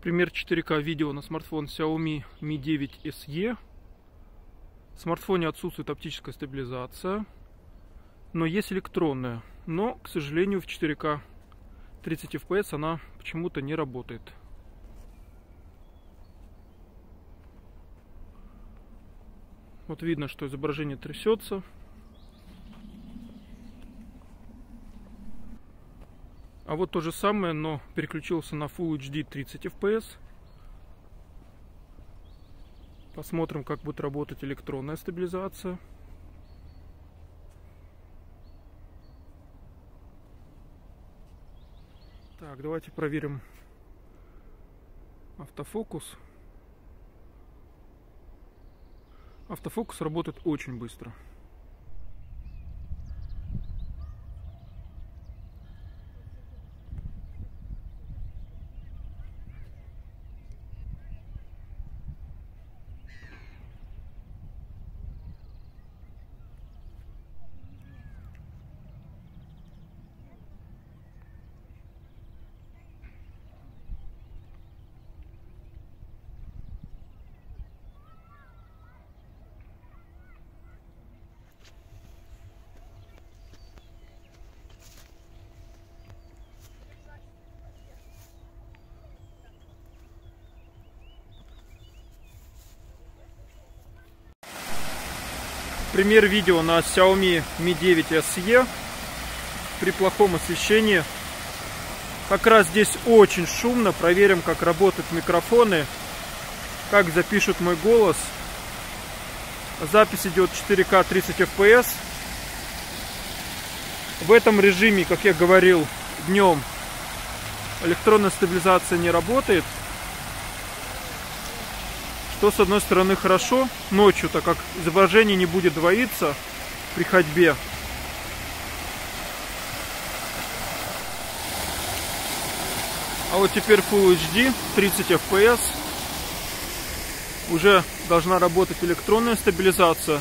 Пример 4К видео на смартфон Xiaomi Mi 9 SE. В смартфоне отсутствует оптическая стабилизация, но есть электронная. Но, к сожалению, в 4К 30 FPS она почему-то не работает. Вот видно, что изображение трясется. А вот то же самое, но переключился на Full HD 30 FPS. Посмотрим, как будет работать электронная стабилизация. Так, давайте проверим автофокус. Автофокус работает очень быстро. Пример видео на Xiaomi Mi 9 SE при плохом освещении. Как раз здесь очень шумно. Проверим, как работают микрофоны, как запишут мой голос. Запись идет 4К 30 FPS. В этом режиме, как я говорил, днем электронная стабилизация не работает. Что с одной стороны хорошо ночью, так как изображение не будет двоиться при ходьбе. А вот теперь Full HD, 30 FPS. Уже должна работать электронная стабилизация.